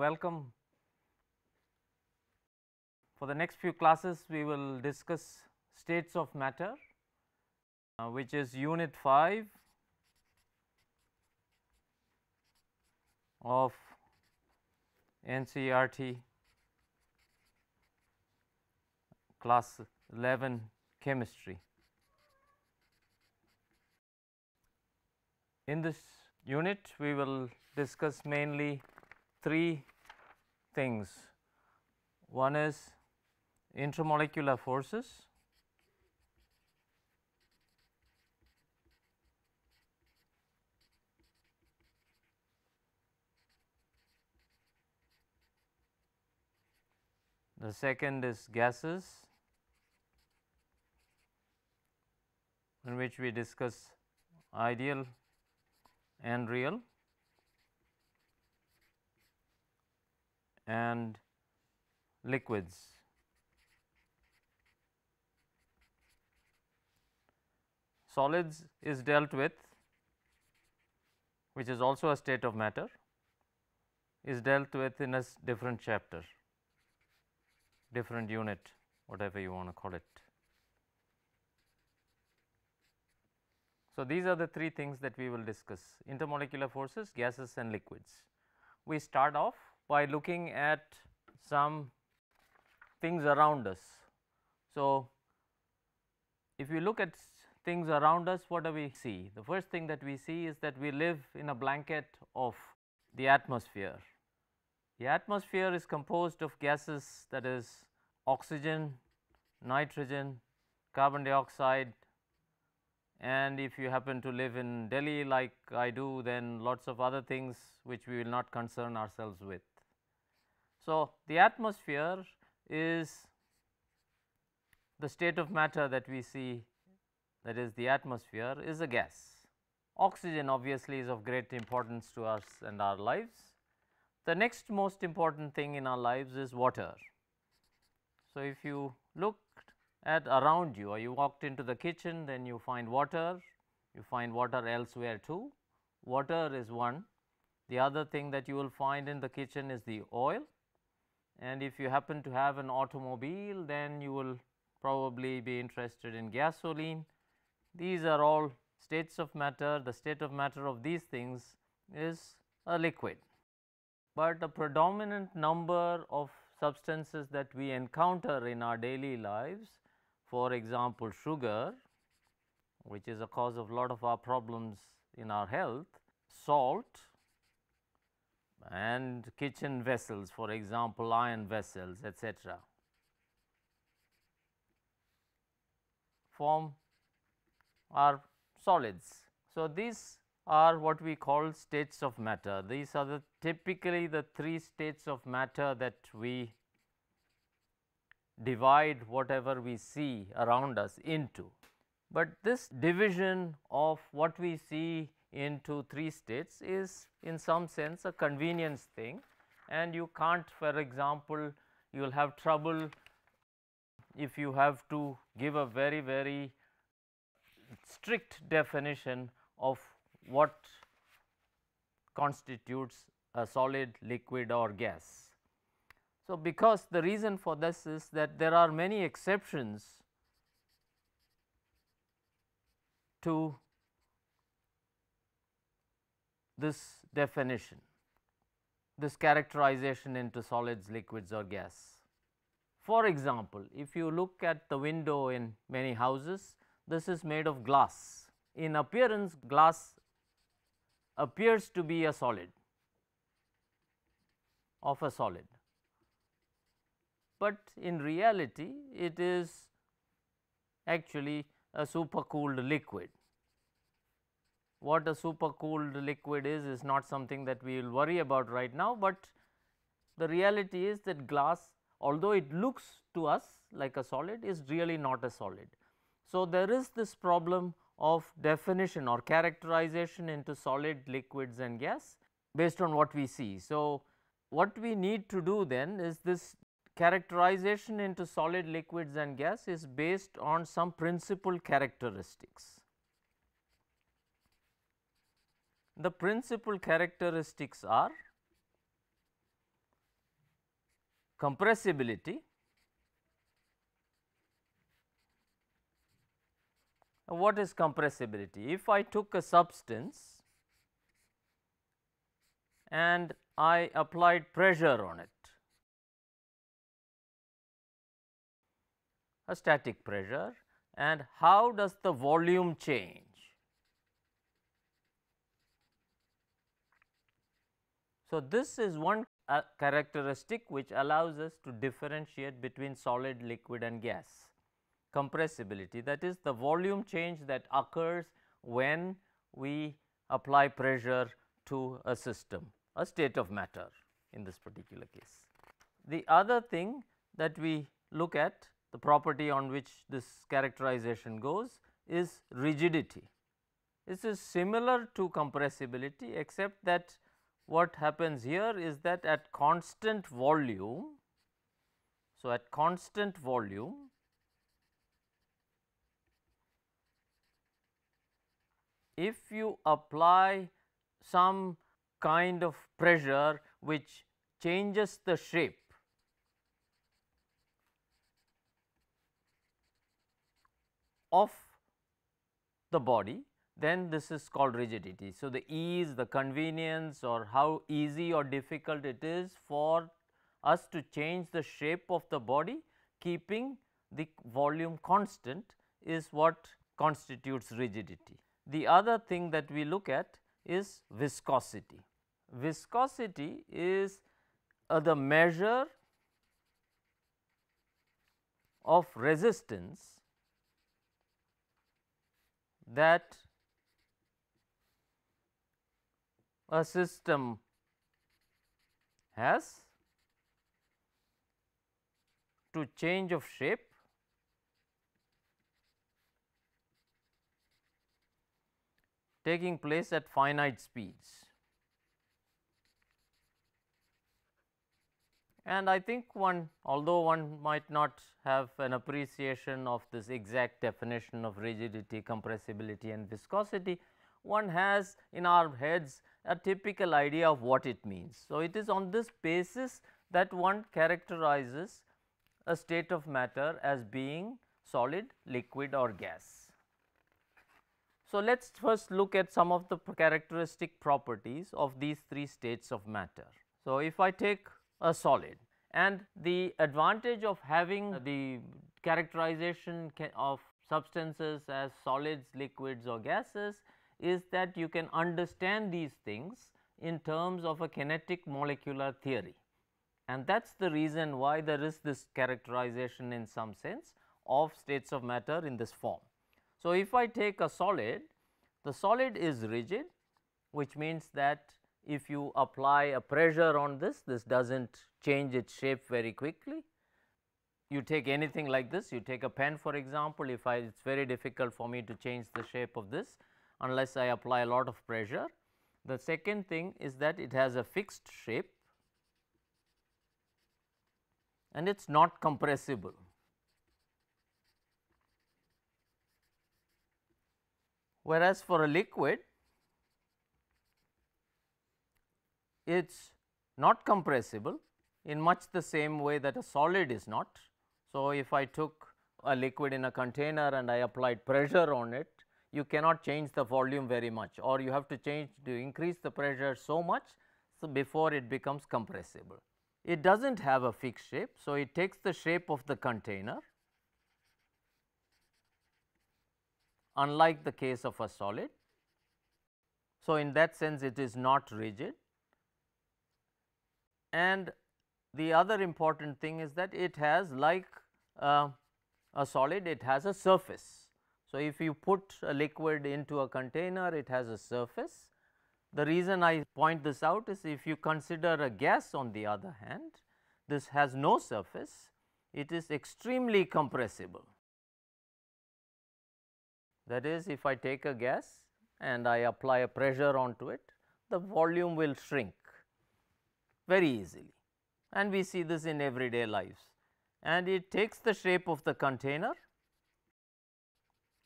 welcome. For the next few classes, we will discuss states of matter, uh, which is unit 5 of NCERT class 11 chemistry. In this unit, we will discuss mainly three things. One is intermolecular forces, the second is gases, in which we discuss ideal and real and liquids. Solids is dealt with which is also a state of matter is dealt with in a different chapter, different unit whatever you want to call it. So, these are the three things that we will discuss intermolecular forces, gases and liquids. We start off by looking at some things around us. So, if you look at things around us what do we see? The first thing that we see is that we live in a blanket of the atmosphere. The atmosphere is composed of gases that is oxygen, nitrogen, carbon dioxide and if you happen to live in Delhi like I do then lots of other things which we will not concern ourselves with. So, the atmosphere is the state of matter that we see that is the atmosphere is a gas. Oxygen obviously is of great importance to us and our lives. The next most important thing in our lives is water. So, if you looked at around you or you walked into the kitchen then you find water, you find water elsewhere too. Water is one. The other thing that you will find in the kitchen is the oil and if you happen to have an automobile then you will probably be interested in gasoline. These are all states of matter, the state of matter of these things is a liquid. But the predominant number of substances that we encounter in our daily lives for example, sugar which is a cause of lot of our problems in our health, salt and kitchen vessels for example, iron vessels etc. form are solids. So, these are what we call states of matter. These are the typically the three states of matter that we divide whatever we see around us into. But this division of what we see into three states is in some sense a convenience thing and you can't for example, you will have trouble if you have to give a very very strict definition of what constitutes a solid, liquid or gas. So, because the reason for this is that there are many exceptions to this definition, this characterization into solids, liquids or gas. For example, if you look at the window in many houses, this is made of glass. In appearance, glass appears to be a solid of a solid but in reality it is actually a supercooled liquid. What a supercooled liquid is is not something that we will worry about right now, but the reality is that glass although it looks to us like a solid is really not a solid. So, there is this problem of definition or characterization into solid liquids and gas based on what we see. So, what we need to do then is this characterization into solid liquids and gas is based on some principal characteristics. The principal characteristics are compressibility what is compressibility? If I took a substance and I applied pressure on it, a static pressure and how does the volume change? So, this is one uh, characteristic which allows us to differentiate between solid, liquid and gas. Compressibility that is the volume change that occurs when we apply pressure to a system, a state of matter in this particular case. The other thing that we look at the property on which this characterization goes is rigidity. This is similar to compressibility except that what happens here is that at constant volume, so at constant volume, if you apply some kind of pressure which changes the shape of the body then this is called rigidity. So, the ease, the convenience or how easy or difficult it is for us to change the shape of the body keeping the volume constant is what constitutes rigidity. The other thing that we look at is viscosity. Viscosity is uh, the measure of resistance that a system has to change of shape taking place at finite speeds. And I think one although one might not have an appreciation of this exact definition of rigidity, compressibility and viscosity, one has in our heads a typical idea of what it means. So, it is on this basis that one characterizes a state of matter as being solid, liquid or gas. So, let us first look at some of the characteristic properties of these three states of matter. So, if I take a solid and the advantage of having the characterization of substances as solids, liquids or gases is that you can understand these things in terms of a kinetic molecular theory and that is the reason why there is this characterization in some sense of states of matter in this form. So, if I take a solid, the solid is rigid which means that if you apply a pressure on this, this does not change its shape very quickly. You take anything like this, you take a pen for example, if I it is very difficult for me to change the shape of this, unless I apply a lot of pressure. The second thing is that it has a fixed shape and it is not compressible. Whereas, for a liquid it is not compressible in much the same way that a solid is not. So, if I took a liquid in a container and I applied pressure on it, you cannot change the volume very much or you have to change to increase the pressure so much so before it becomes compressible. It does not have a fixed shape. So, it takes the shape of the container unlike the case of a solid. So, in that sense it is not rigid and the other important thing is that it has like uh, a solid it has a surface so, if you put a liquid into a container it has a surface. The reason I point this out is if you consider a gas on the other hand this has no surface it is extremely compressible. That is if I take a gas and I apply a pressure onto it the volume will shrink very easily and we see this in everyday lives and it takes the shape of the container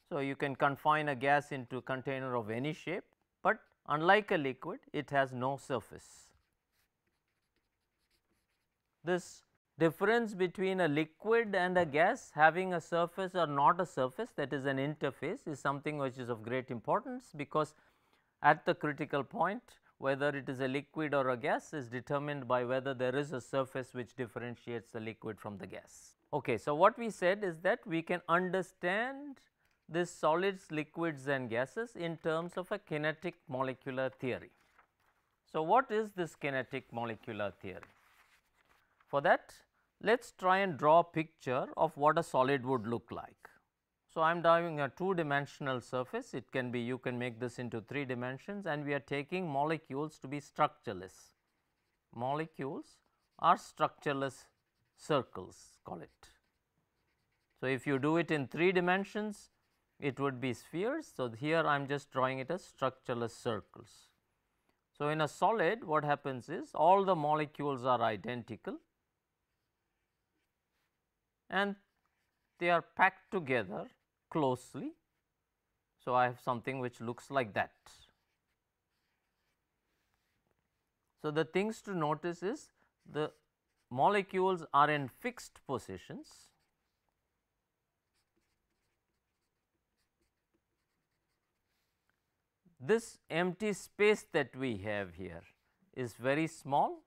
so, you can confine a gas into a container of any shape, but unlike a liquid it has no surface. This difference between a liquid and a gas having a surface or not a surface that is an interface is something which is of great importance because at the critical point whether it is a liquid or a gas is determined by whether there is a surface which differentiates the liquid from the gas. Okay, so, what we said is that we can understand this solids, liquids and gases in terms of a kinetic molecular theory. So, what is this kinetic molecular theory? For that let us try and draw a picture of what a solid would look like. So, I am drawing a two dimensional surface it can be you can make this into 3 dimensions and we are taking molecules to be structureless. Molecules are structureless circles call it. So, if you do it in 3 dimensions it would be spheres. So, here I am just drawing it as structureless circles. So, in a solid what happens is all the molecules are identical and they are packed together closely. So, I have something which looks like that. So, the things to notice is the molecules are in fixed positions. This empty space that we have here is very small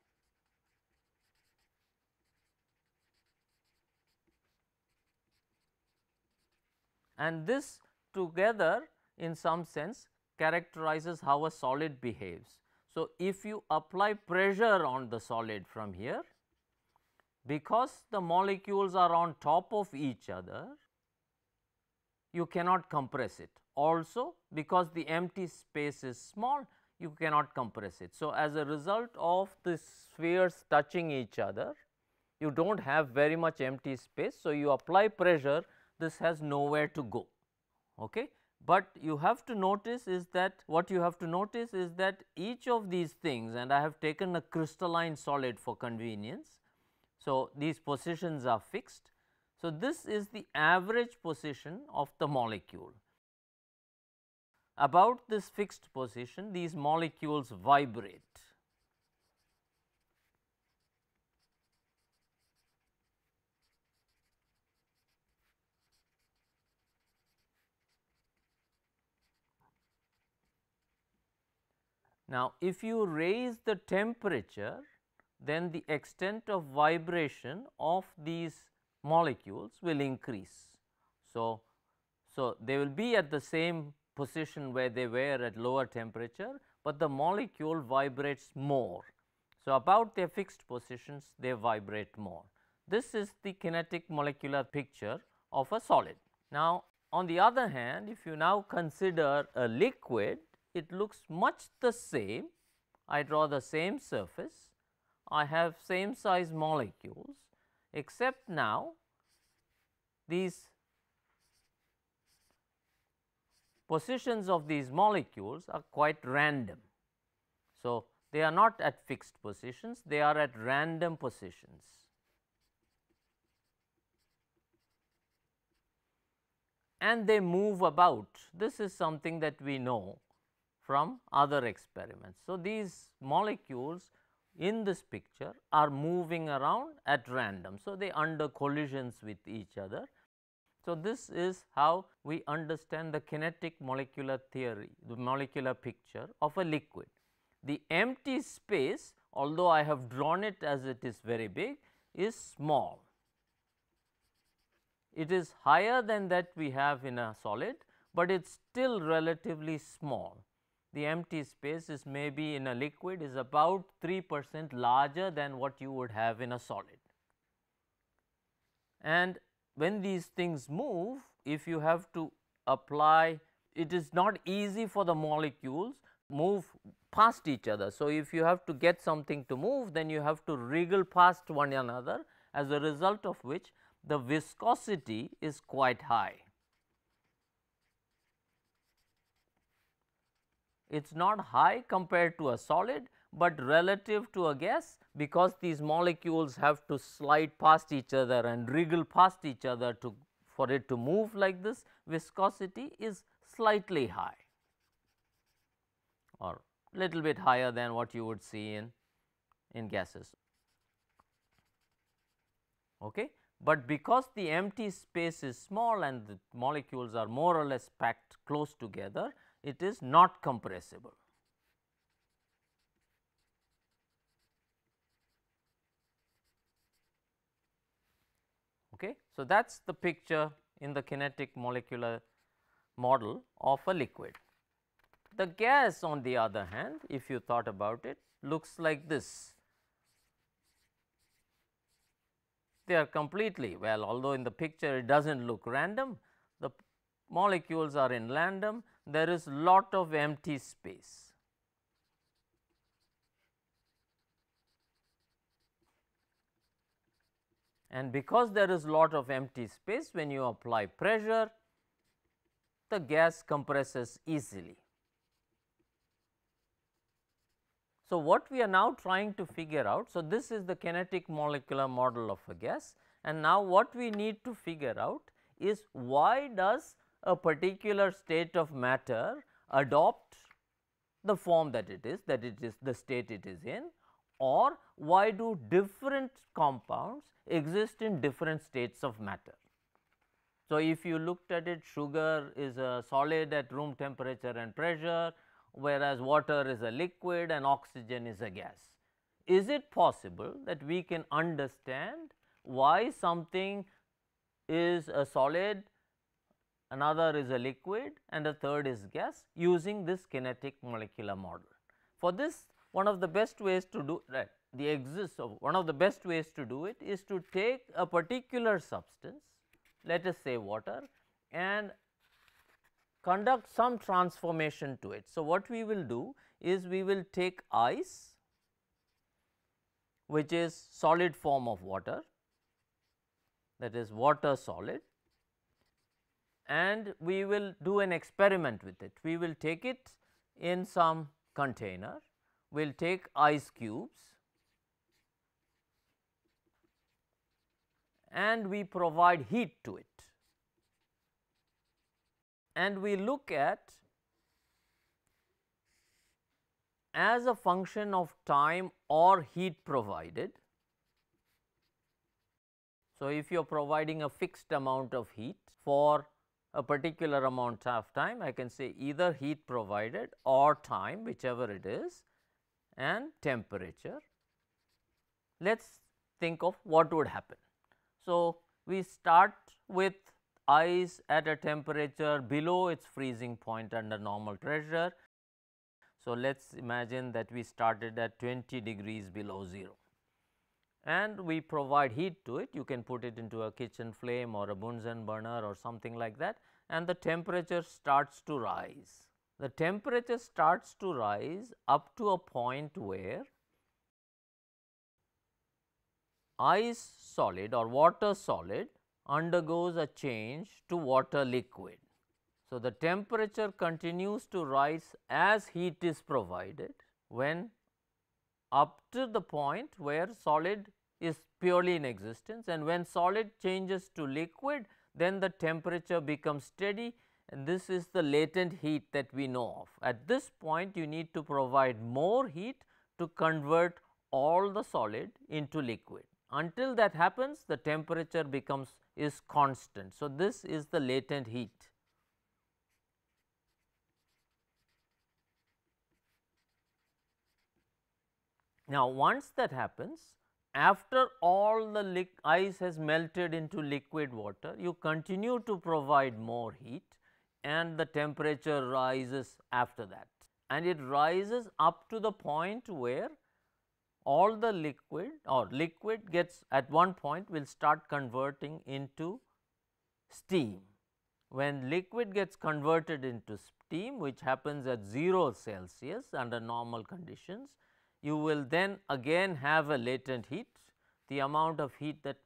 and this together in some sense characterizes how a solid behaves. So, if you apply pressure on the solid from here, because the molecules are on top of each other, you cannot compress it. Also because the empty space is small, you cannot compress it. So, as a result of the spheres touching each other, you do not have very much empty space. So, you apply pressure this has nowhere to go. Okay. But you have to notice is that what you have to notice is that each of these things and I have taken a crystalline solid for convenience. So, these positions are fixed. So, this is the average position of the molecule. About this fixed position these molecules vibrate Now, if you raise the temperature then the extent of vibration of these molecules will increase. So, so they will be at the same position where they were at lower temperature, but the molecule vibrates more. So, about their fixed positions they vibrate more. This is the kinetic molecular picture of a solid. Now, on the other hand if you now consider a liquid it looks much the same. I draw the same surface, I have same size molecules except now these positions of these molecules are quite random. So, they are not at fixed positions, they are at random positions. And they move about, this is something that we know from other experiments. So, these molecules in this picture are moving around at random. So, they under collisions with each other. So, this is how we understand the kinetic molecular theory, the molecular picture of a liquid. The empty space although I have drawn it as it is very big is small. It is higher than that we have in a solid, but it is still relatively small the empty space is maybe in a liquid is about 3 percent larger than what you would have in a solid. And when these things move, if you have to apply, it is not easy for the molecules move past each other. So, if you have to get something to move, then you have to wriggle past one another as a result of which the viscosity is quite high. it is not high compared to a solid, but relative to a gas because these molecules have to slide past each other and wriggle past each other to for it to move like this viscosity is slightly high or little bit higher than what you would see in, in gases. Okay? But because the empty space is small and the molecules are more or less packed close together, it is not compressible. Okay. So, that is the picture in the kinetic molecular model of a liquid. The gas on the other hand, if you thought about it, looks like this. They are completely well, although in the picture it does not look random, the molecules are in random, there is lot of empty space. And because there is lot of empty space when you apply pressure the gas compresses easily. So, what we are now trying to figure out, so this is the kinetic molecular model of a gas and now what we need to figure out is why does a particular state of matter adopt the form that it is that it is the state it is in or why do different compounds exist in different states of matter. So, if you looked at it sugar is a solid at room temperature and pressure whereas water is a liquid and oxygen is a gas. Is it possible that we can understand why something is a solid, another is a liquid and a third is gas using this kinetic molecular model. For this one of the best ways to do right the exists of one of the best ways to do it is to take a particular substance let us say water and conduct some transformation to it. So, what we will do is we will take ice which is solid form of water that is water solid and we will do an experiment with it. We will take it in some container, we will take ice cubes and we provide heat to it. And we look at as a function of time or heat provided. So, if you are providing a fixed amount of heat for a particular amount of time, I can say either heat provided or time whichever it is and temperature. Let us think of what would happen. So, we start with ice at a temperature below its freezing point under normal pressure. So, let us imagine that we started at 20 degrees below 0 and we provide heat to it. You can put it into a kitchen flame or a Bunsen burner or something like that and the temperature starts to rise. The temperature starts to rise up to a point where ice solid or water solid undergoes a change to water liquid. So, the temperature continues to rise as heat is provided when up to the point where solid is purely in existence and when solid changes to liquid then the temperature becomes steady and this is the latent heat that we know of. At this point you need to provide more heat to convert all the solid into liquid. Until that happens the temperature becomes is constant. So, this is the latent heat. Now, once that happens after all the ice has melted into liquid water you continue to provide more heat and the temperature rises after that and it rises up to the point where all the liquid or liquid gets at one point will start converting into steam. When liquid gets converted into steam which happens at 0 Celsius under normal conditions, you will then again have a latent heat. The amount of heat that,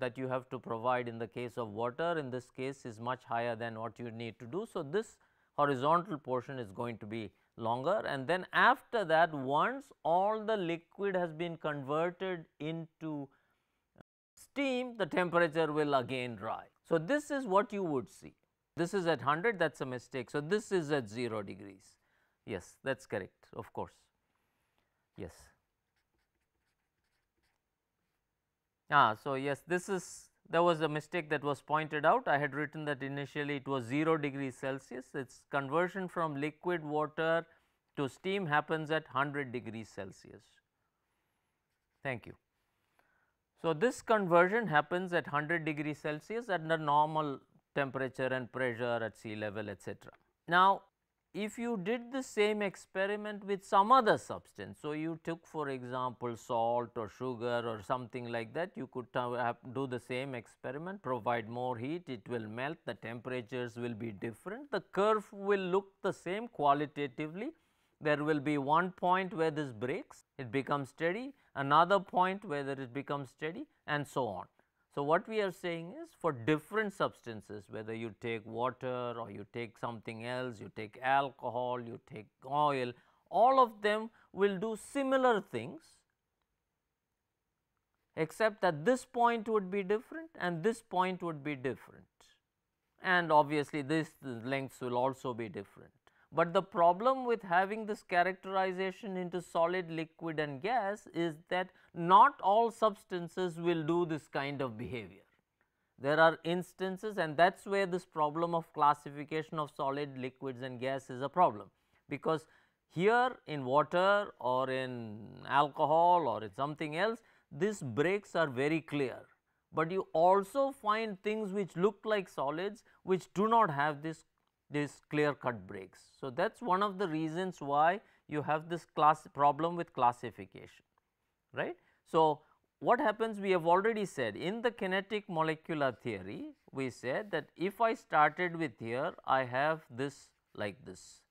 that you have to provide in the case of water in this case is much higher than what you need to do. So, this horizontal portion is going to be longer and then after that once all the liquid has been converted into steam the temperature will again rise. So, this is what you would see this is at 100 that is a mistake. So, this is at 0 degrees yes that is correct of course yes. Ah, so yes, this is there was a mistake that was pointed out. I had written that initially it was 0 degrees Celsius. Its conversion from liquid water to steam happens at 100 degrees Celsius. Thank you. So, this conversion happens at 100 degrees Celsius at the normal temperature and pressure at sea level etc. Now, if you did the same experiment with some other substance. So, you took for example, salt or sugar or something like that you could do the same experiment provide more heat it will melt the temperatures will be different the curve will look the same qualitatively there will be one point where this breaks it becomes steady another point where it becomes steady and so on. So, what we are saying is for different substances whether you take water or you take something else, you take alcohol, you take oil, all of them will do similar things except that this point would be different and this point would be different and obviously this lengths will also be different. But the problem with having this characterization into solid, liquid and gas is that not all substances will do this kind of behavior. There are instances and that is where this problem of classification of solid, liquids and gas is a problem, because here in water or in alcohol or in something else these breaks are very clear, but you also find things which look like solids which do not have this this clear cut breaks. So, that is one of the reasons why you have this class problem with classification right. So, what happens we have already said in the kinetic molecular theory we said that if I started with here I have this like this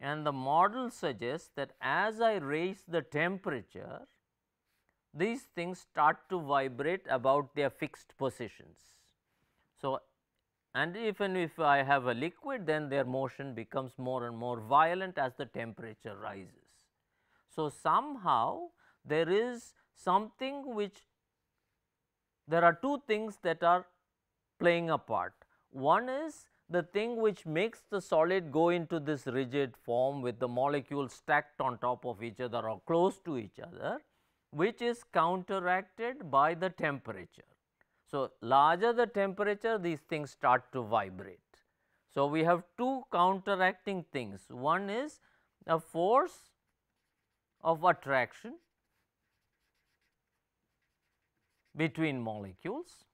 and the model suggests that as I raise the temperature these things start to vibrate about their fixed positions. So, and even if I have a liquid then their motion becomes more and more violent as the temperature rises. So, somehow there is something which there are two things that are playing a part. One is the thing which makes the solid go into this rigid form with the molecules stacked on top of each other or close to each other which is counteracted by the temperature. So, larger the temperature these things start to vibrate. So, we have two counteracting things one is a force of attraction between molecules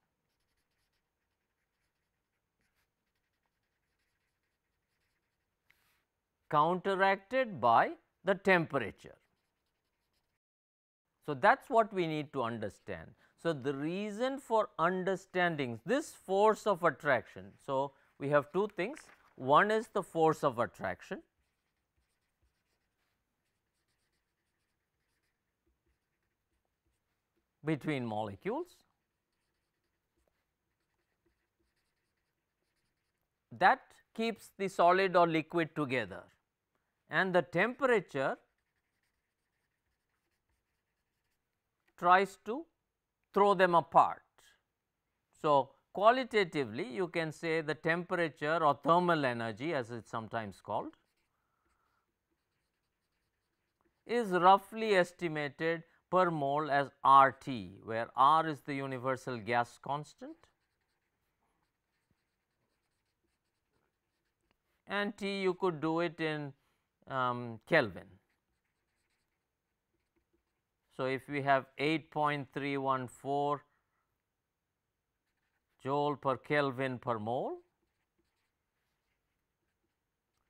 counteracted by the temperature. So, that is what we need to understand. So, the reason for understanding this force of attraction. So, we have two things. One is the force of attraction. Between molecules. That keeps the solid or liquid together. And the temperature tries to throw them apart. So, qualitatively you can say the temperature or thermal energy as it is sometimes called is roughly estimated per mole as R T, where R is the universal gas constant and T you could do it in um, Kelvin. So, if we have 8.314 joule per Kelvin per mole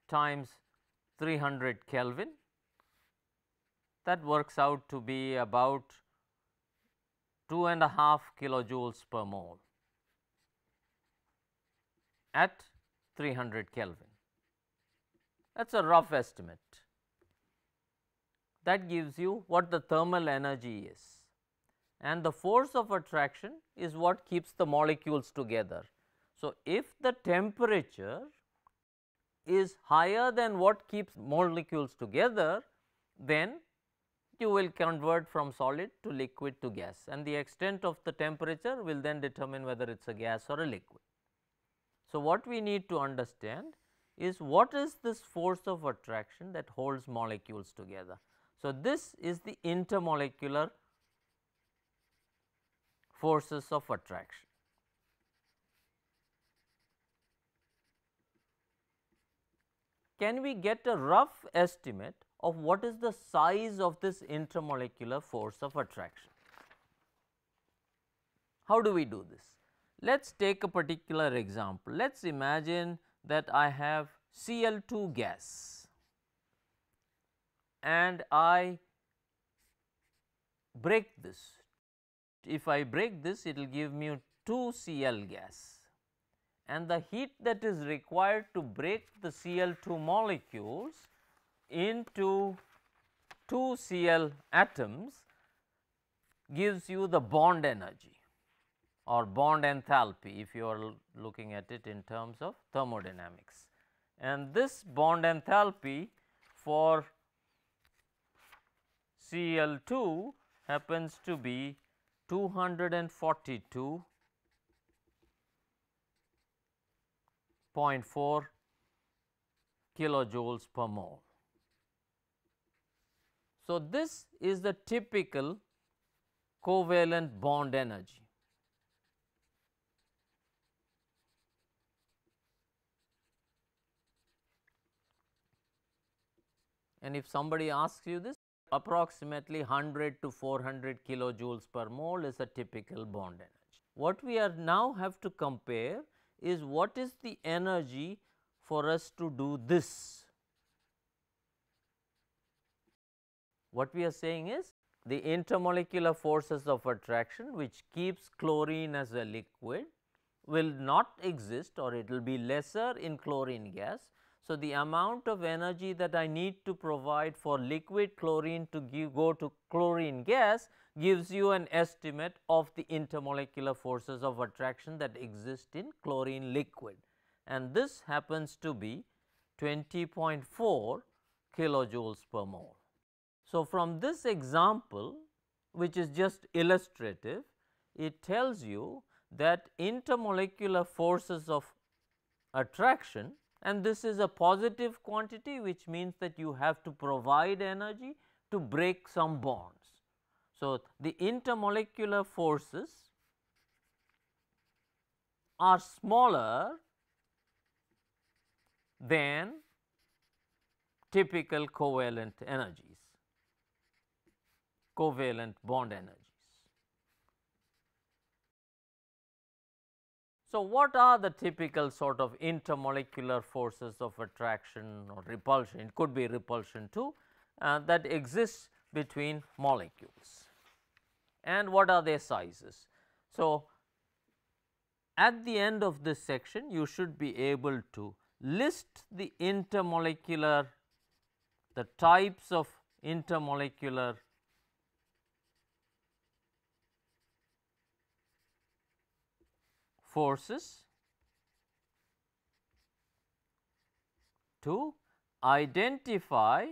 times 300 Kelvin that works out to be about two and a half kilojoules per mole at 300 Kelvin. That is a rough estimate that gives you what the thermal energy is and the force of attraction is what keeps the molecules together. So, if the temperature is higher than what keeps molecules together, then you will convert from solid to liquid to gas and the extent of the temperature will then determine whether it is a gas or a liquid. So, what we need to understand is what is this force of attraction that holds molecules together. So, this is the intermolecular forces of attraction. Can we get a rough estimate of what is the size of this intermolecular force of attraction? How do we do this? Let us take a particular example. Let us imagine that I have Cl2 gas and I break this. If I break this, it will give me 2 Cl gas and the heat that is required to break the Cl2 molecules into 2 Cl atoms gives you the bond energy or bond enthalpy if you are looking at it in terms of thermodynamics. And this bond enthalpy for Cl2 happens to be 242.4 kilojoules per mole. So, this is the typical covalent bond energy. And if somebody asks you this, approximately 100 to 400 kilojoules per mole is a typical bond energy. What we are now have to compare is what is the energy for us to do this. What we are saying is the intermolecular forces of attraction which keeps chlorine as a liquid will not exist or it will be lesser in chlorine gas so, the amount of energy that I need to provide for liquid chlorine to give go to chlorine gas gives you an estimate of the intermolecular forces of attraction that exist in chlorine liquid and this happens to be 20.4 kilojoules per mole. So, from this example which is just illustrative, it tells you that intermolecular forces of attraction and this is a positive quantity which means that you have to provide energy to break some bonds. So, the intermolecular forces are smaller than typical covalent energies, covalent bond energy. So, what are the typical sort of intermolecular forces of attraction or repulsion, it could be repulsion too uh, that exists between molecules and what are their sizes. So, at the end of this section you should be able to list the intermolecular the types of intermolecular forces to identify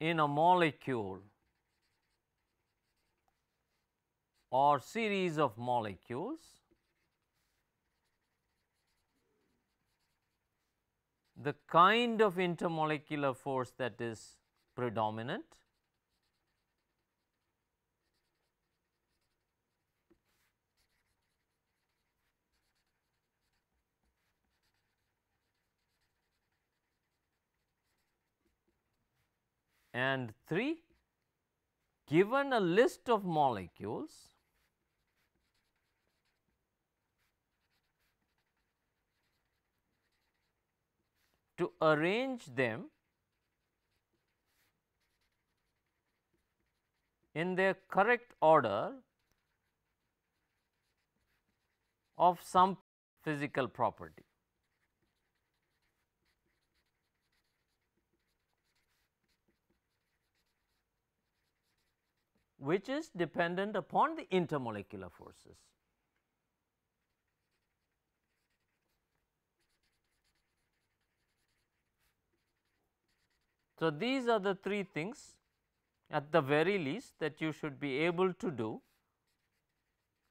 in a molecule or series of molecules the kind of intermolecular force that is predominant and 3 given a list of molecules to arrange them in their correct order of some physical property. Which is dependent upon the intermolecular forces. So, these are the three things at the very least that you should be able to do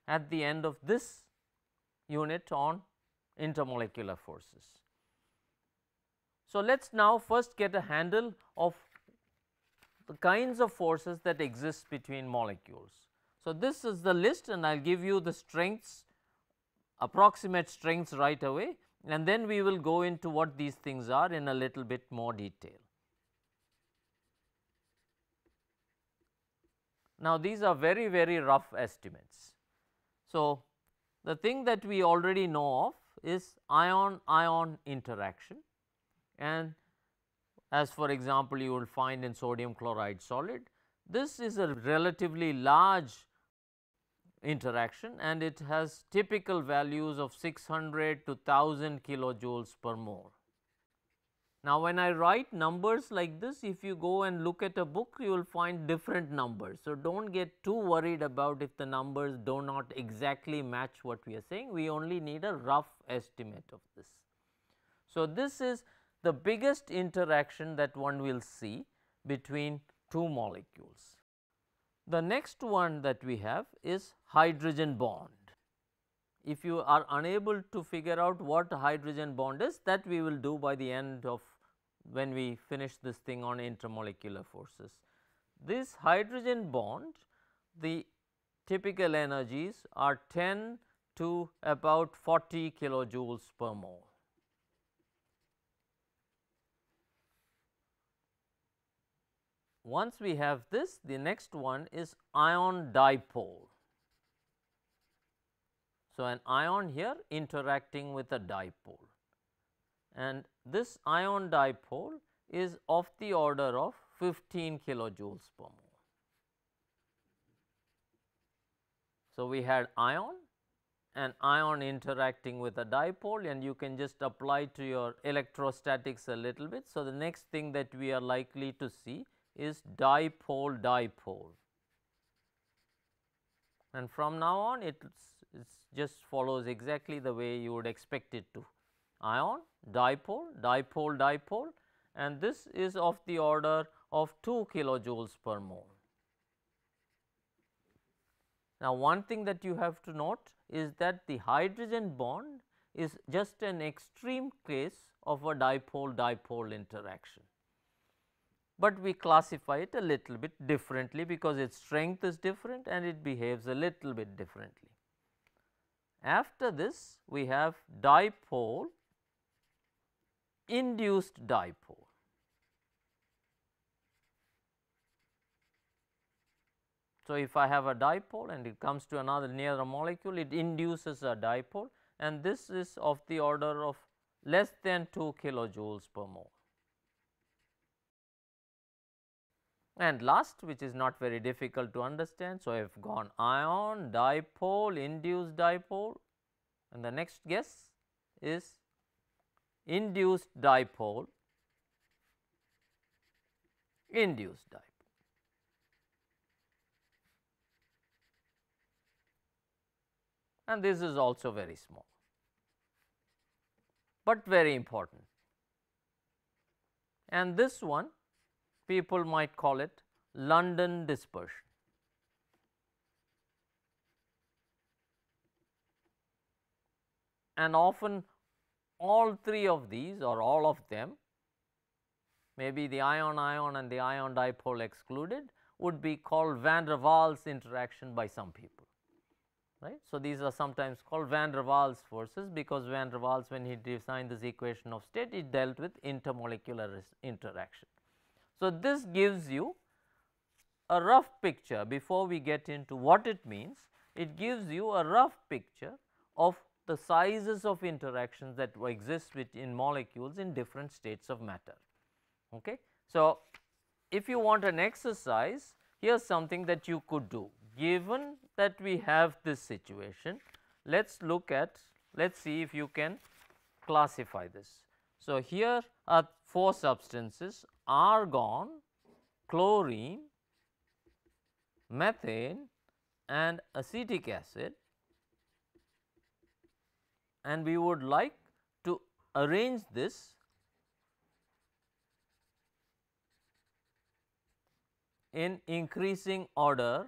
at the end of this unit on intermolecular forces. So, let us now first get a handle of kinds of forces that exist between molecules. So, this is the list and I will give you the strengths approximate strengths right away and then we will go into what these things are in a little bit more detail. Now, these are very very rough estimates. So, the thing that we already know of is ion ion interaction and as for example, you will find in sodium chloride solid. This is a relatively large interaction and it has typical values of 600 to 1000 kilojoules per mole. Now, when I write numbers like this, if you go and look at a book, you will find different numbers. So, do not get too worried about if the numbers do not exactly match what we are saying, we only need a rough estimate of this. So, this is the biggest interaction that one will see between two molecules. The next one that we have is hydrogen bond. If you are unable to figure out what hydrogen bond is that we will do by the end of when we finish this thing on intermolecular forces. This hydrogen bond the typical energies are 10 to about 40 kilojoules per mole. Once we have this, the next one is ion dipole. So, an ion here interacting with a dipole and this ion dipole is of the order of 15 kilojoules per mole. So, we had ion and ion interacting with a dipole and you can just apply to your electrostatics a little bit. So, the next thing that we are likely to see is dipole dipole. And from now on it just follows exactly the way you would expect it to. Ion dipole dipole dipole and this is of the order of 2 kilojoules per mole. Now, one thing that you have to note is that the hydrogen bond is just an extreme case of a dipole dipole interaction but we classify it a little bit differently because its strength is different and it behaves a little bit differently. After this we have dipole induced dipole. So, if I have a dipole and it comes to another near a molecule it induces a dipole and this is of the order of less than 2 kilojoules per mole. And last which is not very difficult to understand. So, I have gone ion, dipole, induced dipole and the next guess is induced dipole, induced dipole. And this is also very small, but very important. And this one people might call it London dispersion. And often all three of these or all of them maybe the ion ion and the ion dipole excluded would be called van der Waals interaction by some people right. So, these are sometimes called van der Waals forces because van der Waals when he designed this equation of state he dealt with intermolecular interaction. So, this gives you a rough picture before we get into what it means, it gives you a rough picture of the sizes of interactions that exist within molecules in different states of matter. Okay. So, if you want an exercise, here is something that you could do. Given that we have this situation, let us look at, let us see if you can classify this. So, here are four substances argon, chlorine, methane and acetic acid. And we would like to arrange this in increasing order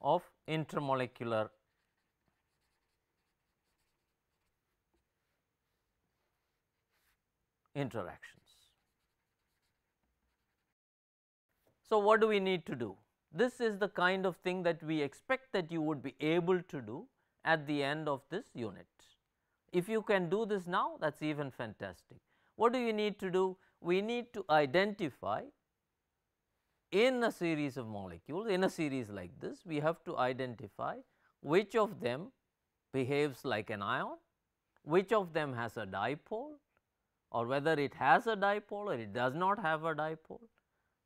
of intermolecular interactions. So, what do we need to do? This is the kind of thing that we expect that you would be able to do at the end of this unit. If you can do this now that is even fantastic. What do you need to do? We need to identify in a series of molecules in a series like this we have to identify which of them behaves like an ion, which of them has a dipole or whether it has a dipole or it does not have a dipole.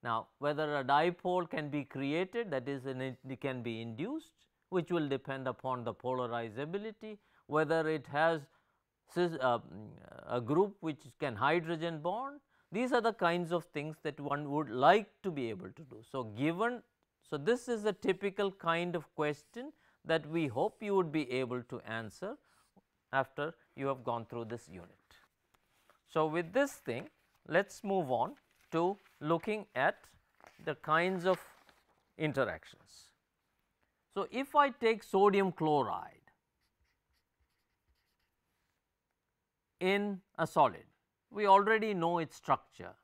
Now, whether a dipole can be created that is it can be induced which will depend upon the polarizability, whether it has uh, a group which can hydrogen bond. These are the kinds of things that one would like to be able to do. So, given so this is a typical kind of question that we hope you would be able to answer after you have gone through this unit. So, with this thing let us move on to looking at the kinds of interactions. So, if I take sodium chloride in a solid. We already know its structure.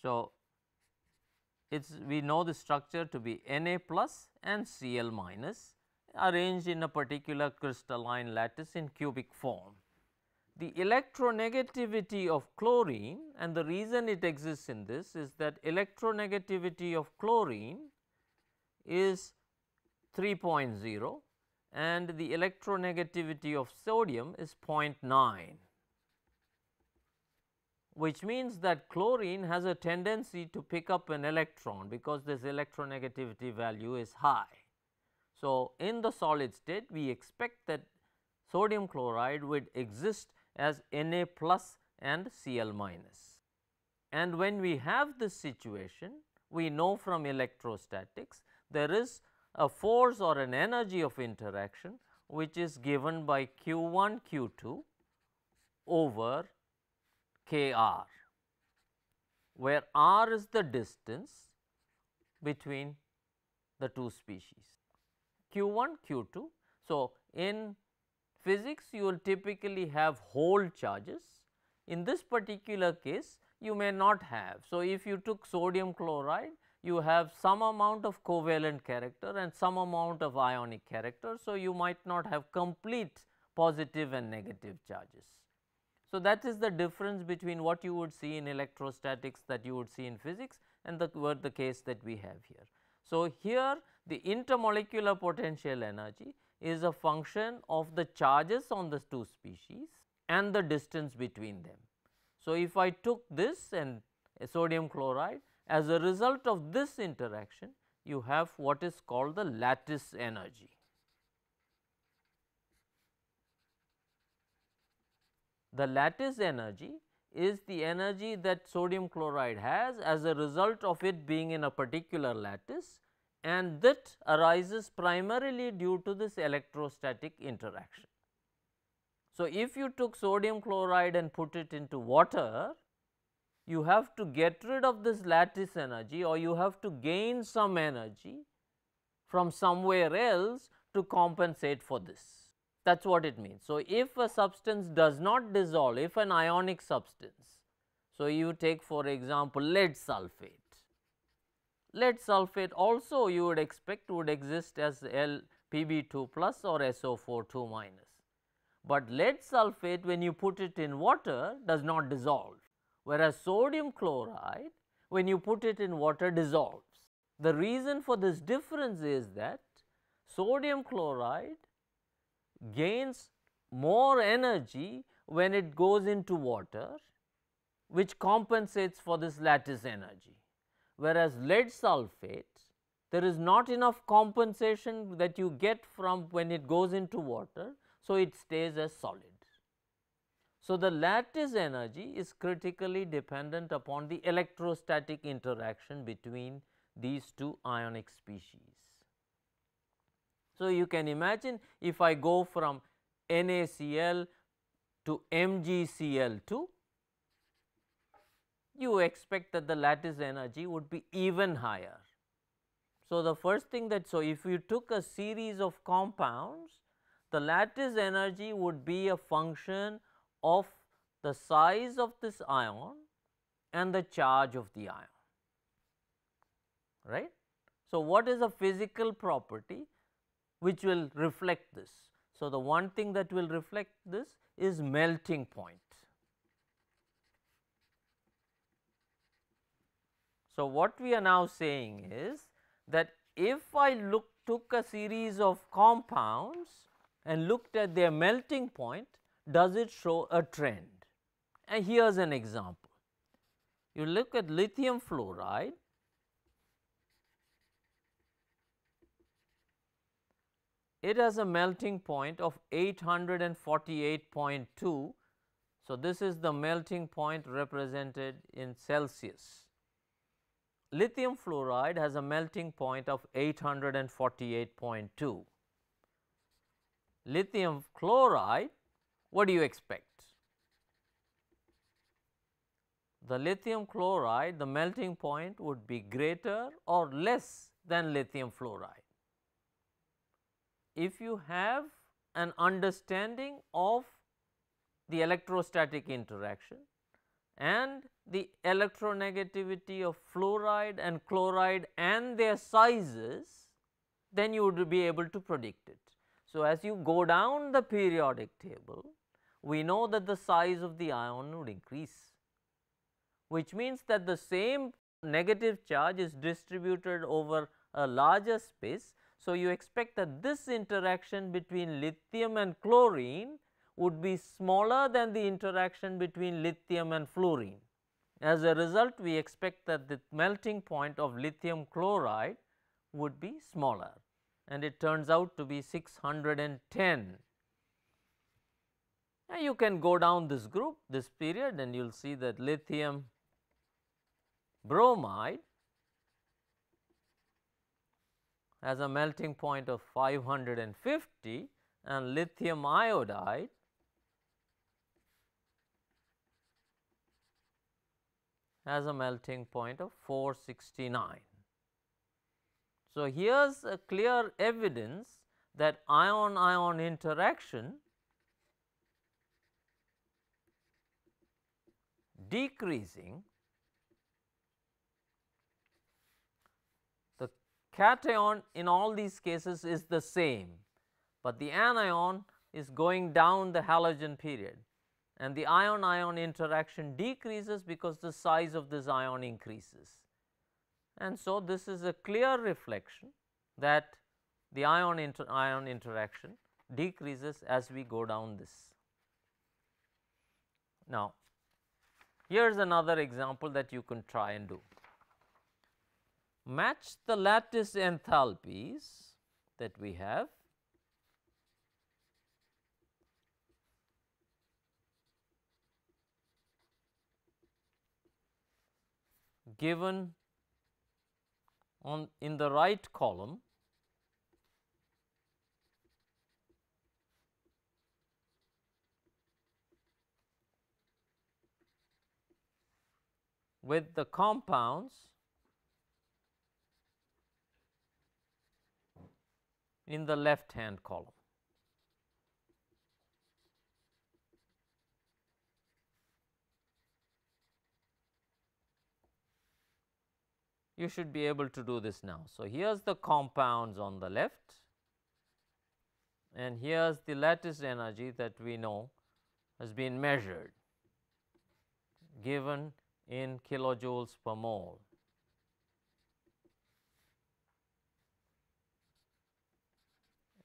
So, it's we know the structure to be Na plus and Cl minus arranged in a particular crystalline lattice in cubic form. The electronegativity of chlorine and the reason it exists in this is that electronegativity of chlorine is 3.0 and the electronegativity of sodium is 0.9 which means that chlorine has a tendency to pick up an electron because this electronegativity value is high. So, in the solid state we expect that sodium chloride would exist as Na plus and Cl minus. And when we have this situation we know from electrostatics there is a force or an energy of interaction which is given by q1 q2 over k r, where r is the distance between the two species q 1 q 2. So, in physics you will typically have whole charges in this particular case you may not have. So, if you took sodium chloride you have some amount of covalent character and some amount of ionic character. So, you might not have complete positive and negative charges. So, that is the difference between what you would see in electrostatics that you would see in physics and the the case that we have here. So, here the intermolecular potential energy is a function of the charges on the two species and the distance between them. So, if I took this and sodium chloride as a result of this interaction you have what is called the lattice energy. The lattice energy is the energy that sodium chloride has as a result of it being in a particular lattice and that arises primarily due to this electrostatic interaction. So, if you took sodium chloride and put it into water, you have to get rid of this lattice energy or you have to gain some energy from somewhere else to compensate for this that is what it means. So, if a substance does not dissolve, if an ionic substance, so you take for example, lead sulphate, lead sulphate also you would expect would exist as L Pb2 plus or SO4 2 minus, but lead sulphate when you put it in water does not dissolve, whereas sodium chloride when you put it in water dissolves. The reason for this difference is that sodium chloride gains more energy when it goes into water which compensates for this lattice energy. Whereas, lead sulphate there is not enough compensation that you get from when it goes into water. So, it stays as solid. So, the lattice energy is critically dependent upon the electrostatic interaction between these two ionic species. So, you can imagine if I go from NaCl to MgCl2, you expect that the lattice energy would be even higher. So, the first thing that so if you took a series of compounds, the lattice energy would be a function of the size of this ion and the charge of the ion right. So, what is a physical property which will reflect this? So, the one thing that will reflect this is melting point. So, what we are now saying is that if I look took a series of compounds and looked at their melting point, does it show a trend? And here is an example. You look at lithium fluoride it has a melting point of 848.2. So, this is the melting point represented in Celsius. Lithium fluoride has a melting point of 848.2. Lithium chloride, what do you expect? The lithium chloride, the melting point would be greater or less than lithium fluoride if you have an understanding of the electrostatic interaction and the electronegativity of fluoride and chloride and their sizes, then you would be able to predict it. So, as you go down the periodic table, we know that the size of the ion would increase, which means that the same negative charge is distributed over a larger space so, you expect that this interaction between lithium and chlorine would be smaller than the interaction between lithium and fluorine. As a result, we expect that the melting point of lithium chloride would be smaller and it turns out to be 610. Now, you can go down this group, this period and you will see that lithium bromide has a melting point of 550 and lithium iodide has a melting point of 469. So, here is a clear evidence that ion ion interaction decreasing the cation in all these cases is the same, but the anion is going down the halogen period and the ion ion interaction decreases because the size of this ion increases. And so, this is a clear reflection that the ion inter ion interaction decreases as we go down this. Now, here is another example that you can try and do match the lattice enthalpies that we have given on in the right column with the compounds in the left hand column. You should be able to do this now. So, here is the compounds on the left and here is the lattice energy that we know has been measured given in kilojoules per mole.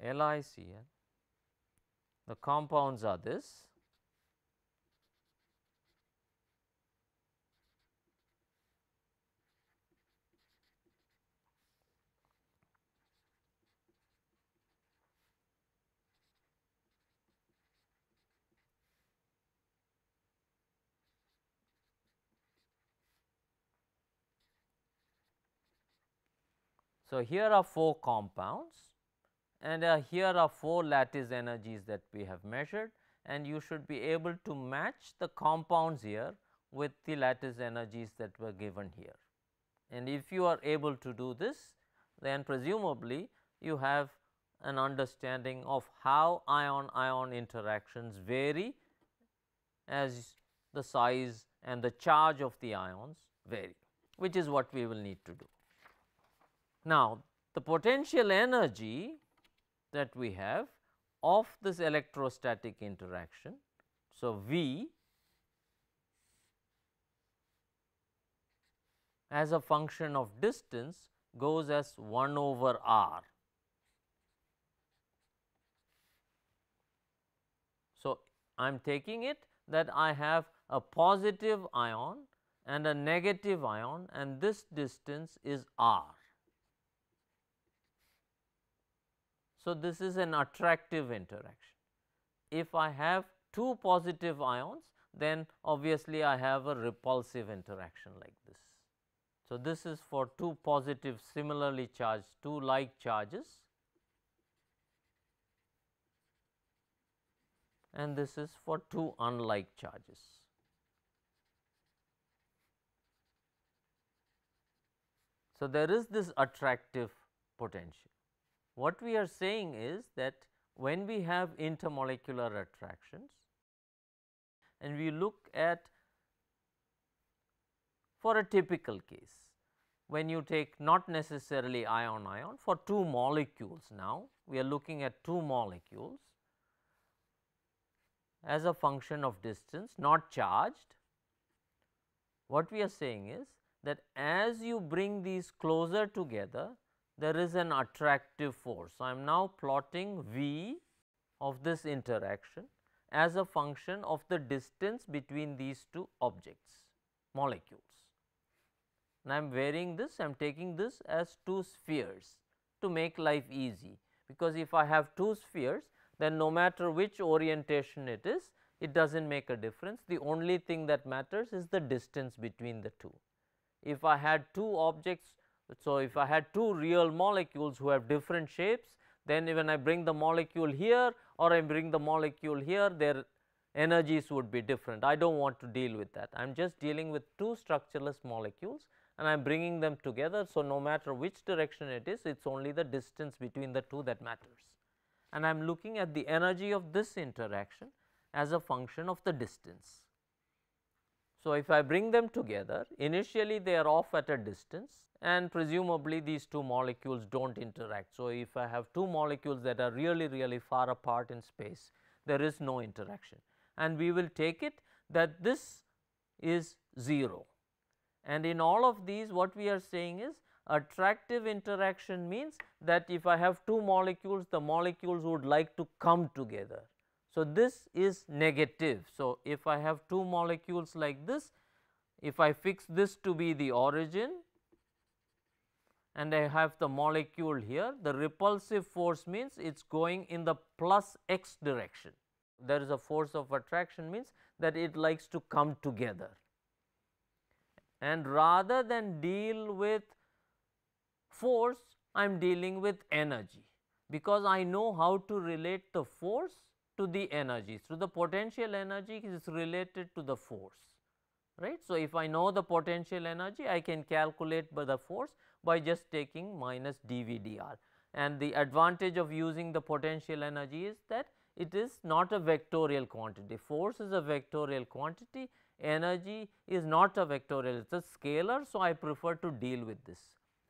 LICL, the compounds are this. So, here are 4 compounds and uh, here are 4 lattice energies that we have measured and you should be able to match the compounds here with the lattice energies that were given here. And if you are able to do this then presumably you have an understanding of how ion ion interactions vary as the size and the charge of the ions vary, which is what we will need to do. Now, the potential energy that we have of this electrostatic interaction. So, V as a function of distance goes as 1 over r. So, I am taking it that I have a positive ion and a negative ion and this distance is r. So, this is an attractive interaction. If I have two positive ions then obviously I have a repulsive interaction like this. So, this is for two positive similarly charged two like charges and this is for two unlike charges. So, there is this attractive potential. What we are saying is that when we have intermolecular attractions and we look at for a typical case when you take not necessarily ion ion for two molecules now we are looking at two molecules as a function of distance not charged. What we are saying is that as you bring these closer together there is an attractive force. I am now plotting V of this interaction as a function of the distance between these two objects molecules. And I am varying this, I am taking this as two spheres to make life easy, because if I have two spheres then no matter which orientation it is, it does not make a difference. The only thing that matters is the distance between the two. If I had two objects, so if I had two real molecules who have different shapes, then when I bring the molecule here or I bring the molecule here, their energies would be different. I do not want to deal with that. I am just dealing with two structureless molecules and I am bringing them together. So, no matter which direction it is, it is only the distance between the two that matters. And I am looking at the energy of this interaction as a function of the distance. So, if I bring them together, initially they are off at a distance and presumably these two molecules do not interact. So, if I have two molecules that are really really far apart in space, there is no interaction and we will take it that this is 0 and in all of these what we are saying is attractive interaction means that if I have two molecules the molecules would like to come together. So, this is negative. So, if I have two molecules like this if I fix this to be the origin and I have the molecule here the repulsive force means it is going in the plus x direction. There is a force of attraction means that it likes to come together and rather than deal with force I am dealing with energy because I know how to relate the force to the energy. So, the potential energy is related to the force right. So, if I know the potential energy I can calculate by the force by just taking minus dVdr and the advantage of using the potential energy is that it is not a vectorial quantity. Force is a vectorial quantity energy is not a vectorial, it is a scalar. So, I prefer to deal with this.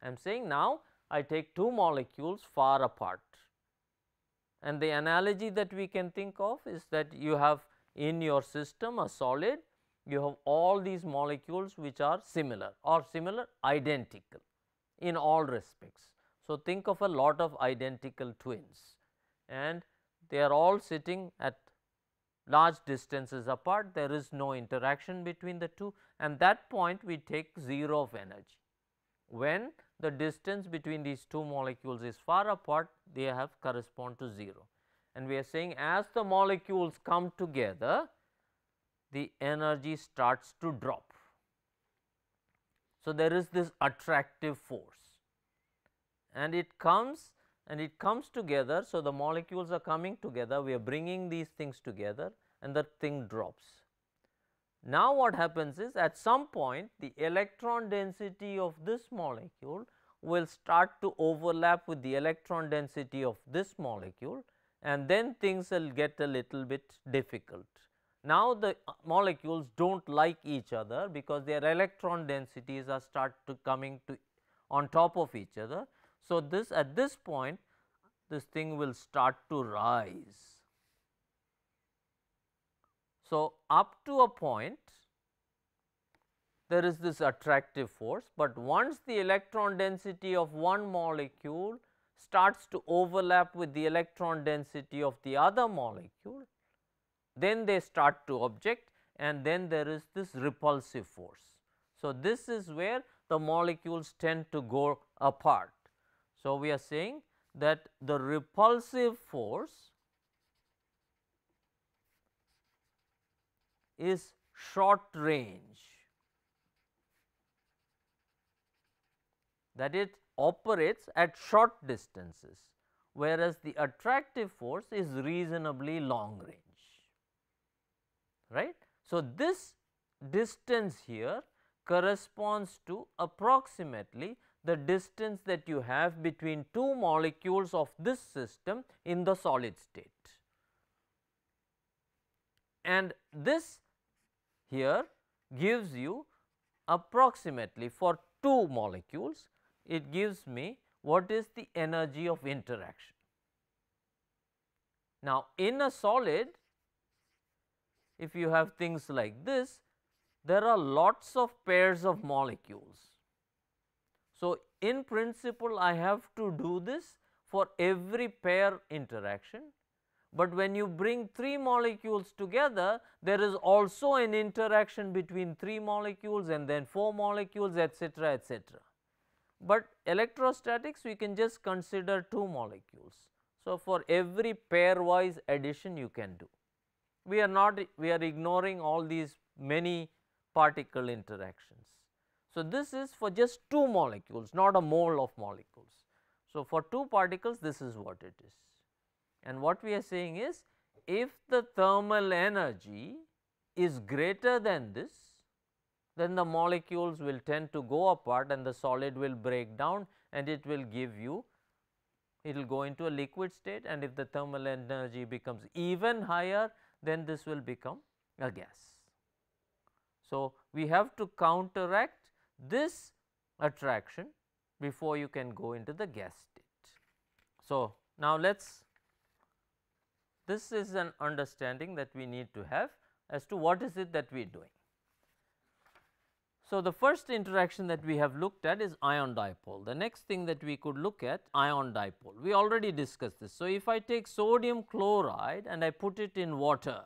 I am saying now I take two molecules far apart and the analogy that we can think of is that you have in your system a solid, you have all these molecules which are similar or similar identical in all respects. So, think of a lot of identical twins and they are all sitting at large distances apart there is no interaction between the two and that point we take 0 of energy. When the distance between these two molecules is far apart they have correspond to 0 and we are saying as the molecules come together the energy starts to drop. So, there is this attractive force and it comes and it comes together. So, the molecules are coming together we are bringing these things together and the thing drops. Now, what happens is at some point the electron density of this molecule will start to overlap with the electron density of this molecule and then things will get a little bit difficult now the uh, molecules do not like each other because their electron densities are start to coming to on top of each other. So, this at this point this thing will start to rise. So, up to a point there is this attractive force, but once the electron density of one molecule starts to overlap with the electron density of the other molecule, then they start to object and then there is this repulsive force. So, this is where the molecules tend to go apart. So, we are saying that the repulsive force is short range that it operates at short distances, whereas the attractive force is reasonably long range. Right? So, this distance here corresponds to approximately the distance that you have between two molecules of this system in the solid state. And this here gives you approximately for two molecules it gives me what is the energy of interaction. Now, in a solid if you have things like this there are lots of pairs of molecules. So, in principle I have to do this for every pair interaction, but when you bring 3 molecules together there is also an interaction between 3 molecules and then 4 molecules etcetera etcetera but electrostatics we can just consider 2 molecules. So, for every pairwise addition you can do. We are not we are ignoring all these many particle interactions. So, this is for just 2 molecules not a mole of molecules. So, for 2 particles this is what it is and what we are saying is if the thermal energy is greater than this then the molecules will tend to go apart and the solid will break down and it will give you it will go into a liquid state and if the thermal energy becomes even higher then this will become a gas. So, we have to counteract this attraction before you can go into the gas state. So, now let us this is an understanding that we need to have as to what is it that we are doing. So, the first interaction that we have looked at is ion dipole. The next thing that we could look at ion dipole. We already discussed this. So, if I take sodium chloride and I put it in water.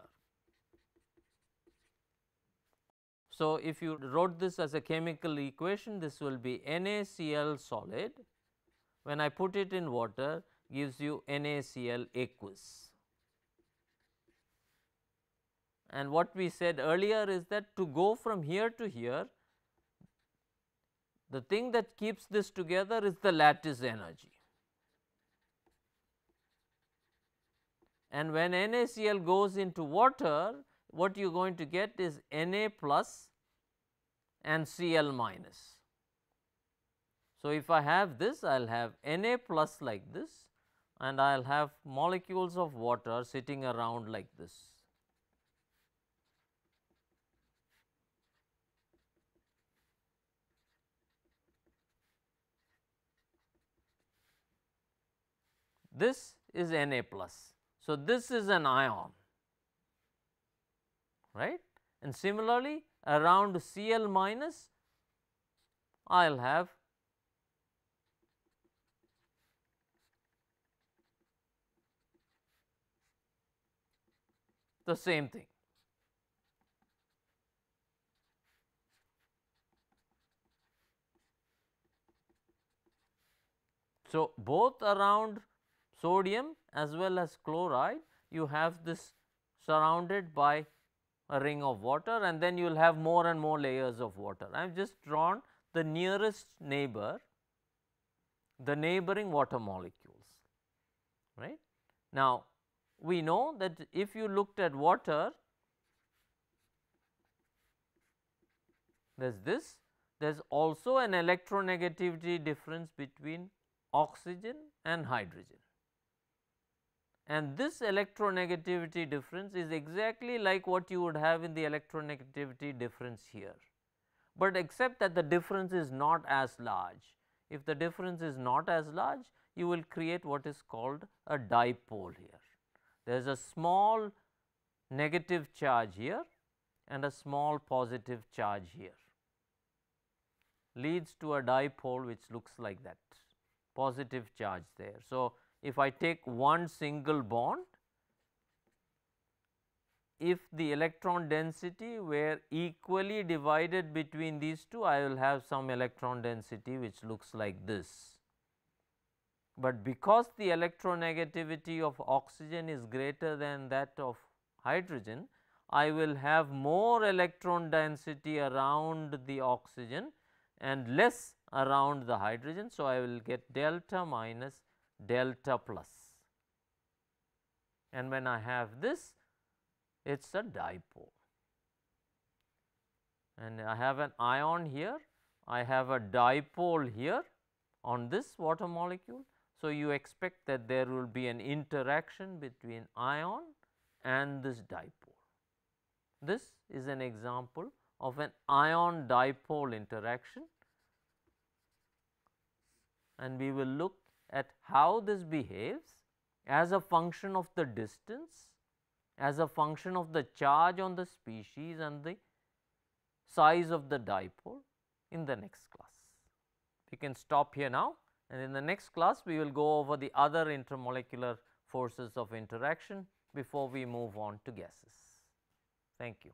So, if you wrote this as a chemical equation this will be NaCl solid when I put it in water gives you NaCl aqueous. And what we said earlier is that to go from here to here the thing that keeps this together is the lattice energy. And when NaCl goes into water, what you are going to get is Na plus and Cl minus. So, if I have this, I will have Na plus like this and I will have molecules of water sitting around like this. This is Na plus. So, this is an ion right and similarly around Cl minus I will have the same thing. So, both around sodium as well as chloride you have this surrounded by a ring of water and then you will have more and more layers of water. I have just drawn the nearest neighbor, the neighboring water molecules, right. Now, we know that if you looked at water, there is this, there is also an electronegativity difference between oxygen and hydrogen. And this electronegativity difference is exactly like what you would have in the electronegativity difference here, but except that the difference is not as large. If the difference is not as large, you will create what is called a dipole here. There is a small negative charge here and a small positive charge here leads to a dipole which looks like that positive charge there. So, if I take one single bond if the electron density were equally divided between these two I will have some electron density which looks like this. But because the electronegativity of oxygen is greater than that of hydrogen I will have more electron density around the oxygen and less around the hydrogen. So, I will get delta minus delta plus and when I have this it is a dipole and I have an ion here, I have a dipole here on this water molecule. So, you expect that there will be an interaction between ion and this dipole. This is an example of an ion dipole interaction and we will look at how this behaves as a function of the distance, as a function of the charge on the species and the size of the dipole in the next class. We can stop here now and in the next class we will go over the other intermolecular forces of interaction before we move on to gases. Thank you.